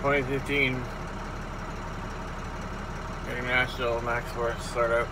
Twenty fifteen International Max Force startup.